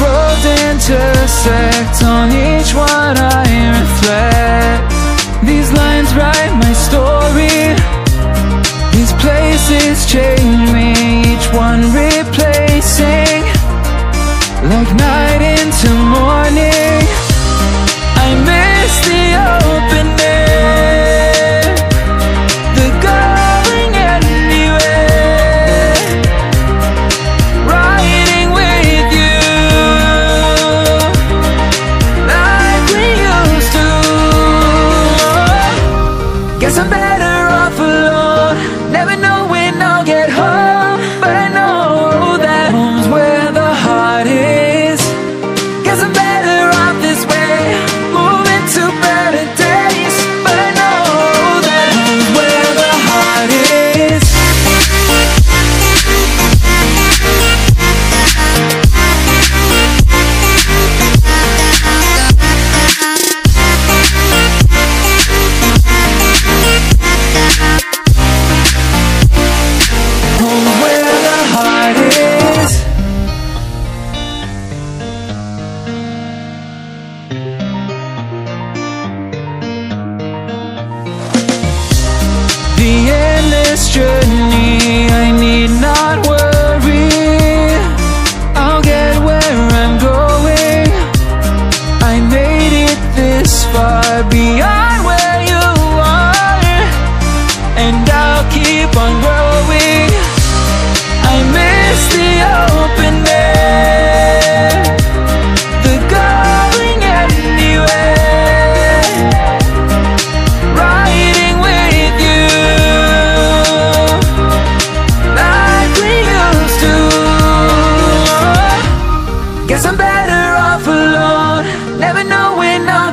roads intersect On each this journey know